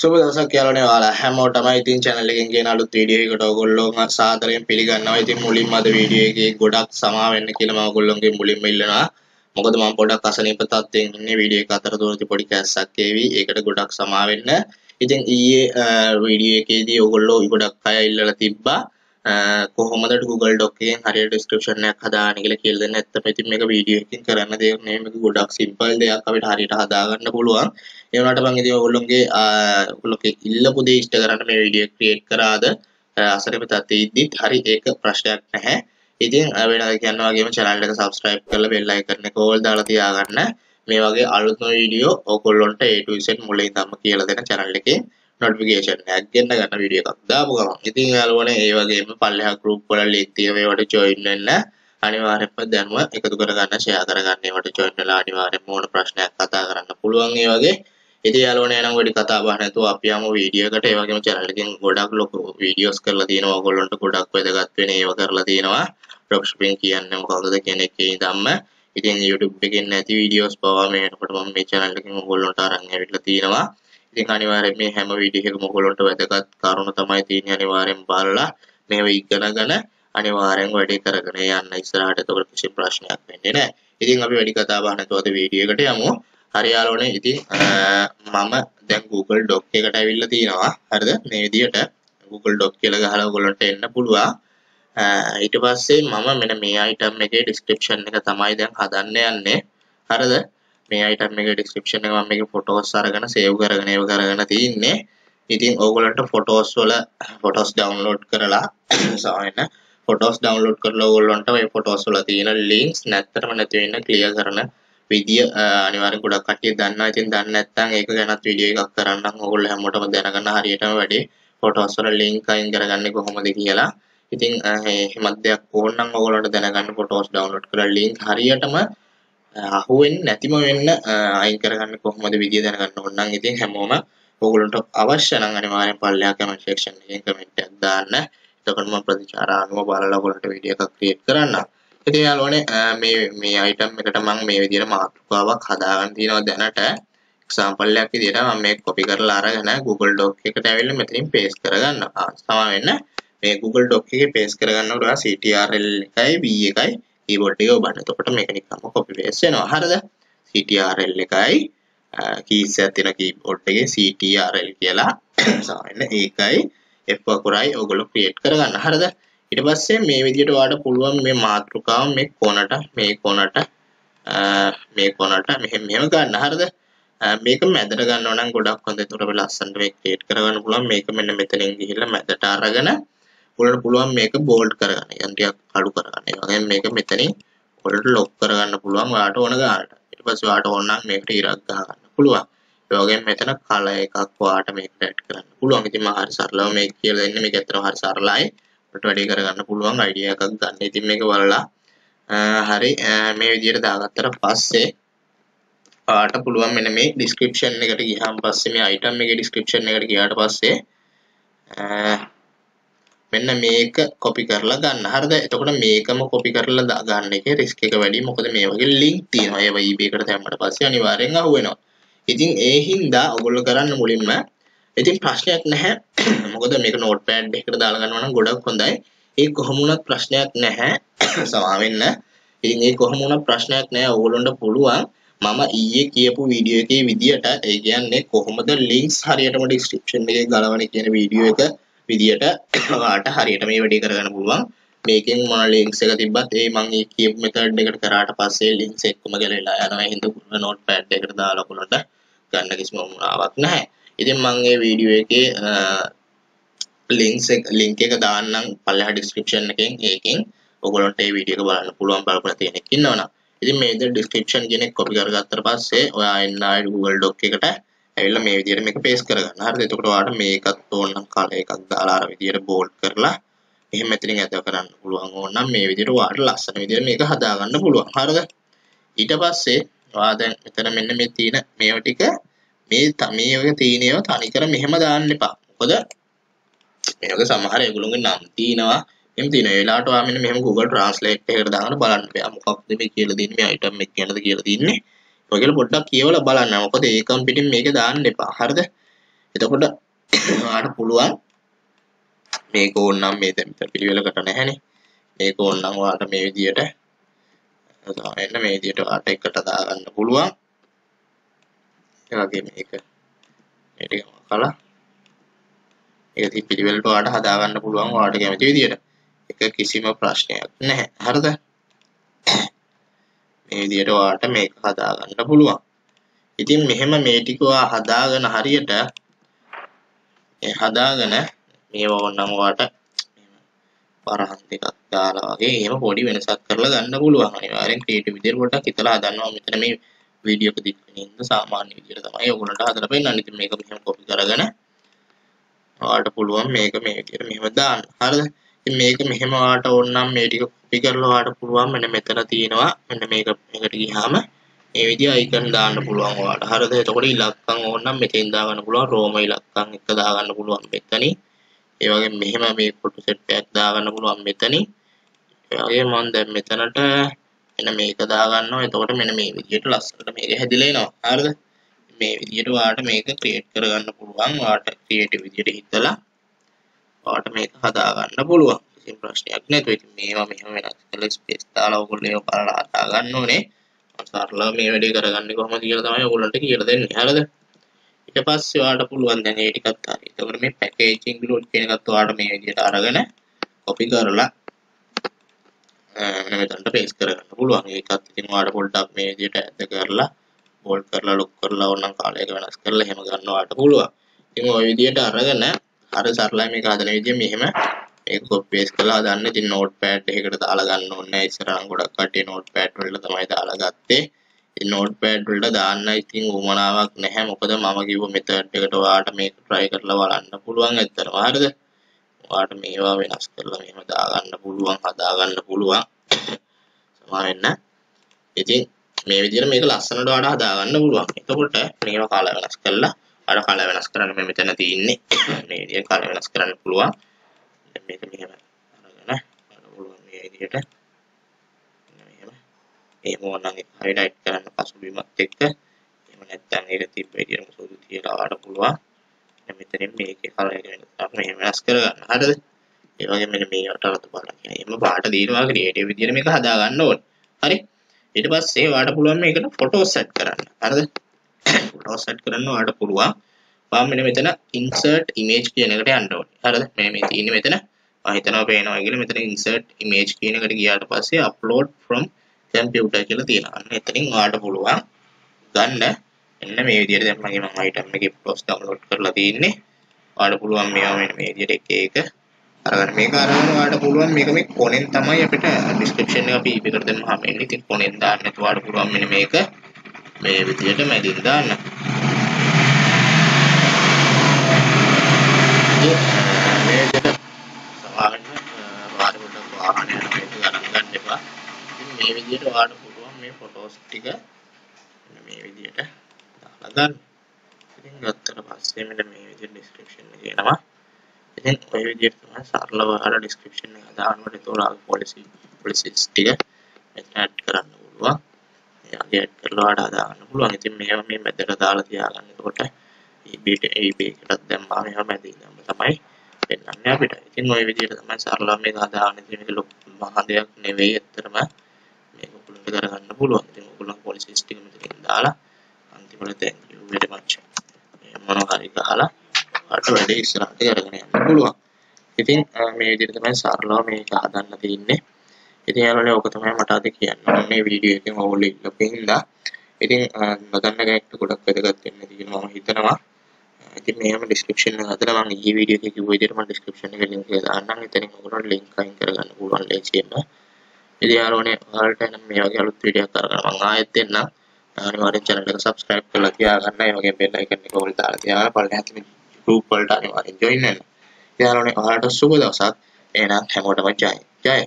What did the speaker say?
සුබ දවසක් යාළුවනේ ඔයාලා හැමෝටම ඉතින් channel එකෙන් ගෙන අලුත් වීඩියෝ එකකට ඔයගොල්ලෝ සාදරයෙන් පිළිගන්නවා. ඉතින් මුලින්ම අද වීඩියෝ එකේ ගොඩක් සමා වෙන්න කියලා මම ඔයගොල්ලෝගෙන් මුලින්ම ඉල්ලනවා. මොකද මම පොඩක් අසනීප තත්ත්වයෙන් ඉන්නේ වීඩියෝ එක අතරතුරදී පොඩි කැස්සක් ඒවි. ඒකට ගොඩක් සමා වෙන්න. ඉතින් ඊයේ වීඩියෝ එකේදී ඔයගොල්ලෝ ගොඩක් අය ඉල්ලලා තිබ්බා කොහොමද Google Doc එකෙන් හරියට description එකක් හදාගන්න කියලා කියලා දෙන්න. ඇත්තම ඉතින් මේක වීඩියෝ එකකින් කරන්න දෙයක් නෙමෙයි. මේක ගොඩක් simple දෙයක් අපිට හරියට හදාගන්න පුළුවන්. ඒ වුණාට මම ඉතින් ඔයගොල්ලෝගේ ඔයගොල්ලෝගේ ඉල්ලපු දේ ඉෂ්ට කරන්න මේ වීඩියෝ ක්‍රියේට් කරාද අසරපත තීද්දිත් හරි ඒක ප්‍රශ්නයක් නැහැ. ඉතින් වෙන කියන්න වගේම channel එක subscribe කරලා bell icon එක all දාලා තියාගන්න. මේ වගේ අලුත්ම වීඩියෝ ඔයගොල්ලන්ට A to Z මුලින් ඉඳන්ම කියලා දෙන channel එකේ නොටිෆිකේෂන් එකක් ගෙන්න ගන්න වීඩියෝ එකක් දාපු ගමන්. ඉතින් යාළුවනේ ඒ වගේම පල්ලෙහා group වල link තියෙන ඒවට join වෙන්න අනිවාර්යයෙන්ම දැනුම එකතු කරගන්න share කරගන්න ඒවට join වෙලා අනිවාර්යයෙන්ම ඕන ප්‍රශ්නයක් කතා කරන්න පුළුවන් ඒ වගේ. ඉතින් යාළුවනේ නම් වැඩි කතා බහ නැතුව අපි යමු වීඩියෝ එකට. ඒ වගේම channel එකෙන් ගොඩක් ලොකු වීඩියෝස් කරලා තියෙනවා. ඔයගොල්ලන්ට ගොඩක් වැදගත් වෙන ඒව කරලා තියෙනවා. drop shipping කියන්නේ මොකක්ද කියන එකේ ඉඳන්ම ඉතින් YouTube එකෙන් නැති වීඩියෝස් පවා මේ වෙනකොට මම මේ channel එකෙන් ඔයගොල්ලන්ට අරන් ඇවිල්ලා තියෙනවා. ඉතින් අනිවාර්යෙන් මේ හැම වීඩියෝ එකකම ඔයගොල්ලන්ට වැදගත් කරුණු තමයි තියෙන්නේ අනිවාර්යෙන් බලලා මේව ඉගෙනගෙන අනිවාර්යෙන් වැඩේ කරගෙන යන්න ඉස්සරහට එතකොට කිසි ප්‍රශ්නයක් වෙන්නේ නැහැ. ඉතින් අපි වැඩි කතා බහ නැතුව අද වීඩියෝ එකට යමු. හරි යාළුවනේ ඉතින් මම දැන් Google Doc එකට ඇවිල්ලා තියෙනවා. හරිද? මේ විදිහට Google Doc කියලා ගහලා ඔයගොල්ලන්ට එන්න පුළුවන්. ඊට පස්සේ මම මෙන්න මේ item එකේ description එක තමයි දැන් හදන්න යන්නේ. හරිද? මේ අයිටම් එක ඩිස්ක්‍රිප්ෂන් එක මම මේකේ ෆොටෝස් අරගෙන සේව් කරගෙන ඒව කරගෙන තින්නේ. ඉතින් ඕගොල්ලන්ට ෆොටෝස් වල ෆොටෝස් ඩවුන්ලෝඩ් කරලා සායන ෆොටෝස් ඩවුන්ලෝඩ් කරලා ඕගොල්ලන්ට මේ ෆොටෝස් වල තියෙන ලින්ක්ස් නැත්තරම නැති වෙන්න ක්ලියර් කරන විදිය අනිවාර්යෙන් ගොඩක් කට්ටිය දන්නවා. ඉතින් දන්නේ නැත්නම් ඒක ගැනත් වීඩියෝ එකක් කරන්නම් ඕගොල්ලෝ හැමෝටම දැනගන්න හරියටම වැඩි ෆොටෝස් වල ලින්ක් අයින් කරගන්නේ කොහොමද කියලා. ඉතින් එහෙමත් දෙයක් ඕන නම් ඕගොල්ලන්ට දැනගන්න ෆොටෝස් ඩවුන්ලෝඩ් කරලා ලින්ක් හරියටම අහුවෙන්නේ නැතිම වෙන්න අයින් කරගන්න කොහොමද විදිය දැනගන්න ඕන නම් ඉතින් හැමෝම ඕගොල්ලන්ට අවශ්‍ය නම් අනිවාර්යෙන් පල්ලෙහා කමෙන්ට් සෙක්ෂන් එකෙන් කමෙන්ට් එකක් දාන්න. එතකොට මම ප්‍රතිචාර අනුව බලලා ඔයගොල්ලන්ට වීඩියෝ එකක් ක්‍රියේට් කරන්නම්. ඉතින් යාළුවනේ මේ මේ අයිටම් එකට මම මේ විදිහට මාතෘකාවක් හදාගන්න තියෙනවා දැනට. එක්සැම්පල් එකක් විදිහට මම මේක කොපි කරලා අරගෙන Google Doc එකට ඇවිල්ලා මෙතනින් පේස්ට් කරගන්නවා. සමා වෙන්න මේ Google Doc එකේ පේස්ට් කරගන්නකොට CTRL එකයි V එකයි කීබෝඩ් එක ඔබන්න. එතකොට මේක නිකම්ම කොපි පේස්ට් වෙනවා. හරිද? CTRL එකයි කීස් එකක් තියෙන කීබෝඩ් එකේ CTRL කියලා සාමාන්‍ය ඒකයි F අකුරයි ඔයගොල්ලෝ ක්‍රියේට් කරගන්න. හරිද? ඊට පස්සේ මේ විදිහට ඔයාලට පුළුවන් මේ මාතෘකාව මේ කොනට මේ කොනට මේ කොනට මෙහෙම මෙහෙම ගන්න. හරිද? මේක මැදට ගන්නවා නම් ගොඩක් හොඳයි. ඒතකොට අපි ලස්සනට මේක ක්‍රියේට් කරගන්න පුළුවන්. මේක මෙන්න මෙතනින් ගිහිල්ලා මැදට අරගෙන ඔයාලට පුළුවන් මේක බෝල්ඩ් කරගන්න. යන් ටිකක් අඩු කරගන්න. ඒ වගේම මේක මෙතනින් ඔයාලට ලොක් කරගන්න පුළුවන් ඔයාලට ඕන ගානට. ඊට පස්සේ ඔයාලට ඕන නම් මේකට ඉරක් ගහගන්න පුළුවන්. ඒ වගේම මෙතන කලර් එකක් ඔයාලට මේකට ඇඩ් කරන්න පුළුවන්. ඉතින් මම හරි සරලව මේක කියලා දෙන්නේ. මේක ඇත්තටම හරි සරලයි. ඔයාලට වැඩේ කරගන්න පුළුවන් අයිඩියා එකක් ගන්න. ඉතින් මේක බලලා හරි මේ විදිහට දාගත්තට පස්සේ ඔයාලට පුළුවන් මෙන්න මේ ඩිස්ක්‍රිප්ෂන් එකට ගියාන් පස්සේ මේ අයිටම් එකේ ඩිස්ක්‍රිප්ෂන් එකට ගියාට පස්සේ මෙන්න මේක කොපි කරලා ගන්න. හරිද? එතකොට මේකම කොපි කරලා ගන්න එකේ රිස්ක් එක වැඩි. මොකද මේ වගේ ලින්ක් තියෙනවා. ඒවා eBay එකට දැම්මට පස්සේ අනිවාර්යෙන් අහුවෙනවා. ඉතින් ඒ හින්දා ඔයගොල්ලෝ කරන්න මුලින්ම ඉතින් ප්‍රශ්නයක් නැහැ. මොකද මේක නෝට්පෑඩ් එකකට දාලා ගන්නවා නම් ගොඩක් හොඳයි. ඒ කොහොම වුණත් ප්‍රශ්නයක් නැහැ. සමා වෙන්න. ඉතින් ඒ කොහොම වුණත් ප්‍රශ්නයක් නැහැ. ඕගොල්ලන්ට පුළුවන් මම ඊයේ කියපු වීඩියෝ එකේ විදියට ඒ කියන්නේ කොහොමද ලින්ක්ස් හරියටම ඩිස්ක්‍රිප්ෂන් එකේ ගලවන්නේ කියන වීඩියෝ එක විදියට ඔයාලට හරියට මේ වැඩේ කරගන්න පුළුවන්. මේකෙන් මොන ලින්ක්ස් එක තිබ්බත් ඒ මම ඒ කියපු මෙතඩ් එකට කරාට පස්සේ ලින්ක්ස් එක්කම ගලලා යනවා. හින්දා කුරුණ නෝට්පෑඩ් එකට දාලා ඔයගොල්ලන්ට ගන්න කිසිම වුණාවක් නැහැ. ඉතින් මම මේ වීඩියෝ එකේ ලින්ක්ස් එක ලින්ක් එක දාන්නම් පල්ලෙහා ඩිස්ක්‍රිප්ෂන් එකෙන් ඒකෙන් ඔයගොල්ලන්ට මේ වීඩියෝ එක බලන්න පුළුවන් බලපලා තියෙන කෙනෙක් ඉන්නවනම්. ඉතින් මේ විදිහට ඩිස්ක්‍රිප්ෂන් කෙනෙක් කොපි කරගත්තට පස්සේ ඔයා එන්න ආයේ Google Doc එකට ඇවිල්ලා මේ විදිහට මේක පේස්ට් කරගන්න. හරිද? එතකොට ඔයාලට මේකත් ඕන නම් කලර් එකක් දාලා අර විදිහට බෝල්ඩ් කරලා එහෙම මෙතනින් ඇද කරන්න පුළුවන්. ඕන නම් මේ විදිහට ඔයාලට ලස්සන විදිහට මේක හදාගන්න පුළුවන්. හරිද? ඊට පස්සේ ඔයා දැන් මෙතන මෙන්න මේ තියෙන මේව ටික මේ මේ වගේ තියෙනේව තනිකර මෙහෙම දාන්න එපා. මොකද මේ වගේ සමහර ඒගොල්ලෝගේ නම් තියෙනවා. එහෙම තියෙන ඒ වෙලාවට ඔයා මෙන්න මෙහෙම Google Translate එකකට දාගෙන බලන්න බෑ. මොකක්ද මේ කියලා දෙන්නේ මේ item එක ගැනද කියලා තින්නේ. ඔයගොල්ලෝ පොඩ්ඩක් කියවලා බලන්න. මොකද ඒකම් පිටින් මේක දාන්න එපා. හරිද? එතකොට ඔයාලට පුළුවන් මේක ඕනනම් මේ දැන් පිළිවෙලකට නැහැනේ මේක ඕනනම් ඔයාලට මේ විදියට එන්න මේ විදියට ඔයාලට එකට දාගන්න පුළුවන් ඒ වගේ මේක මේ ටික කළා ඒක ඉතින් පිළිවෙලට ඔයාලට හදාගන්න පුළුවන් ඔයාලට කැමති විදියට ඒක කිසිම ප්‍රශ්නයක් නැහැ හරිද මේ විදියට ඔයාලට මේක හදාගන්න පුළුවන්. ඉතින් මෙහෙම මේ ටික ඔයා හදාගෙන හරියට ඒ හදාගෙන මේවා ඕනනම් ඔයාලට පරහන් දෙකක් දාලා වගේ එහෙම පොඩි වෙනසක් කරලා ගන්න පුළුවන්. අනිවාර්යෙන් ක්‍රියේටිව් විදියට පොඩ්ඩක් හිතලා හදන්නවා. මෙතන මේ වීඩියෝ එක දික් වෙන ඉන්න සාමාන්‍ය විදියට තමයි ඔයගොල්ලන්ට හදලා පෙන්නන්නේ. ඉතින් මේක මෙහෙම කොපි කරගෙන ඔයාලට පුළුවන් මේක මේ විදියට මෙහෙම දාන්න. හරිද? ඉතින් මේක මෙහෙම ඔයාලට ඕන නම් මේ ටික කොපි කරලා ඔයාලට පුළුවන්. මෙන්න මෙතන තියෙනවා. මෙන්න මේක මේකට ගියාම මේ විදිය අයිකන් දාන්න පුළුවන් ඔයාලට හරිද? එතකොට ඉලක්කම් ඕන නම් මෙතෙන් දාගන්න පුළුවන්. රෝම ඉලක්කම් එක දාගන්න පුළුවන් මෙතනින් ඒ වගේ මෙහෙම මේ ෆොටෝ සෙට් එකක් දාගන්න පුළුවන් මෙතනින් ඒ වගේ මම දැන් මෙතනට එන මේක දාගන්නවා. එතකොට මෙන්න මේ විදිහට ලස්සනට මේක හැදිලා එනවා. හරිද? මේ විදිහට ඔයාලට මේක ක්‍රියේට් කරගන්න පුළුවන්. ඔයාලට ක්‍රියේටිව් විදිහට හිතලා ඔයාලට මේක හදාගන්න පුළුවන්. කිසිම ප්‍රශ්නයක් නැතුව ඉතින් මේවා මෙහෙම වෙනස් කරලා ස්පේස් දාලා ඔයගොල්ලෝ ඒව බලලා හදාගන්න ඕනේ. සරලව මේ වැඩේ කරගන්නේ කොහොමද කියලා තමයි ඔයගොල්ලන්ට කියලා දෙන්නේ. හරිද? ඊට පස්සේ ඔයාලට පුළුවන් දැන් ඒ ටිකත් හරි. එතකොට මේ පැකේජිං ලෝඩ් කියන එකත් ඔයාලට මේ විදිහට අරගෙන කොපි කරලා මෙන්න මෙතනට පේස්ට් කරගන්න පුළුවන්. ඒකත් ඉතින් ඔයාලට පොඩ්ඩක් මේ විදිහට ඇද කරලා බෝල්ඩ් කරලා ලොක් කරලා ඕනනම් කාලයක වෙනස් කරලා එහෙම ගන්න ඔයාලට පුළුවන්. ඉතින් ওই විදිහට අරගෙන හරි සරලයි මේක හදන විදිය මෙහෙම මේක කොපි පේස්ට් කරලා දාන්න ඉතින් නෝට් පෑඩ් එකකට දාලා ගන්න ඕනේ. ඉස්සර නම් ගොඩක් කට්ටිය නෝට් පෑඩ් වලට තමයි දාලා ගත්තේ. ඉතින් නෝට් පෑඩ් වලට දාන්න ඉතින් උවමනාවක් නැහැ. මොකද මම කිව්ව මෙතඩ් එකට ඔයාලට මේක try කරලා බලන්න පුළුවන් ඇත්තටම. හරිද? ඔයාලට මේවා වෙනස් කරලා මෙහෙම දාගන්න පුළුවන් හදාගන්න පුළුවන්. සමාවෙන්න. ඉතින් මේ විදිහට මේක ලස්සනට වඩා හදාගන්න පුළුවන්. එතකොට මේවා කාලා වෙනස් කරලා අර කලර් වෙනස් කරන්න මේ මෙතන තියෙන්නේ. මේ විදිහට කලර් වෙනස් කරන්න පුළුවන්. දැන් මේක මෙහෙම අරගෙන අර පුළුවන් මේ විදිහට. මෙහෙම. එහෙම ඕනනම් හයිලයිට් කරන්න පසුබිමත් එක්ක. එහෙම නැත්නම් ඒක තිබ්බ විදිහටම සුදු තියලා ආවට පුළුවන්. දැන් මෙතනින් මේකේ කලර් එක වෙනස් මෙහෙම වෙනස් කරගන්න හරිද? ඒ වගේ මෙන්න මේවට අරතු බලන්න කියන එහෙම පාට දිනවා ක්‍රියේටිව් විදිහට මේක හදා ගන්න ඕනේ. හරි? ඊට පස්සේ ඔයාලට පුළුවන් මේකට ෆොටෝ සෙට් කරන්න. හරිද? ෆොටෝ සෙට් කරන්න ඔයාලට පුළුවන්. ඔයා මෙන්න මෙතන insert image කියන එකට යන්න ඕනේ. හරිද? මේ මේ තියෙන්නේ මෙතන. මම හිතනවා පේනවා කියලා මෙතන insert image කියන එකට ගියාට පස්සේ upload from computer කියලා තියෙනවා. අන්න එතනින් ඔයාලට පුළුවන් ගන්න. එන්න මේ විදිහට දැන් මගේ මම item එකේ photos download කරලා තියෙන්නේ. ඔයාලට පුළුවන් මේවා මෙන්න මේ විදිහට එක එක අරගෙන මේක අරගෙන ඔයාලට පුළුවන් මේක මේ කොනෙන් තමයි අපිට description එක අපි ඊප එකට දැම්මහම එන්නේ. ඉතින් කොනෙන් දාන්න නැතුව ඔයාලට පුළුවන් මෙන්න මේක මේ විදිහට මැදින් දාන්න. මේ විදිහට සමාවෙන්න වාර පොඩ්ඩක් වාහන යන මේක ගණන් ගන්න එපා. ඉතින් මේ විදිහට ඔයාලට පුළුවන් මේ ෆොටෝස් ටික මේ විදිහට දාලා ගන්න. ඉතින් ගත්තට පස්සේ මෙන්න මේ විදිහට description එක එනවා. ඉතින් ඔය විදිහට තමයි සරලව අර description එක දානකොට ඒතකොට policy policies ටික මෙතන add කරන්න පුළුවන්. එයාගේ add කරලා වඩා දාන්න පුළුවන්. ඉතින් මේවා මේ මැදට දාලා තියාගන්න. එතකොට EBට EB එකටත් දැම්මා මේවා මැදින් දැම්ම තමයි පෙන්වන්නේ අපිට. ඉතින් ওই විදිහට තමයි සරලව මේක හදාගන්න. ඉතින් මේක ලොකු මහා දෙයක් නෙවෙයි ඇත්තටම මේක ඔයගොල්ලන්ට කරගන්න පුළුවන්. ඉතින් ඔයගොල්ලෝ policies ටික මෙතනින් දාලා අන්තිමට thank you very much. මොනවා හරි ගහලා අට වැඩේ ඉස්සරහට කරගෙන යන්න පුළුවන්. ඉතින් මේ විදිහට තමයි සරලව මේක හදන්න තියෙන්නේ. ඉතින් යාළුවනේ ඕක තමයි මට අද කියන්න ඕනේ වීඩියෝ එකෙන් ඕගොල්ලෝ ඉල්ලපු හින්දා. ඉතින් නොදන්න කෙනෙක්ට ගොඩක් වැදගත් වෙන්න තියෙනවා මම හිතනවා. ඉතින් මේකම description එක හදලා මම ඊයේ වීඩියෝ එකේ කිව්ව විදිහට මම description එකේ link එක දාන්නම්. එතනින් ඔයගොල්ලෝ link අයින් කරගන්න පුළුවන් ලේසියෙන්ම. ඉතින් යාළුවනේ ඔයාලට නම් මේ වගේ අලුත් වීඩියෝ එකක් කරගෙන මම ආයෙත් එන්නම්. අනිවාර්යෙන් channel එක subscribe කරලා තියාගන්න. ඒ වගේ bell icon එක ඕල් දාලා තියාගන්න. පළවෙනි හැම group වලට අනිවාර්යෙන් join වෙන්න. යාළුවනේ ඔයාලට සුබ දවසක්. එහෙනම් හැමෝටම ජය. ජය.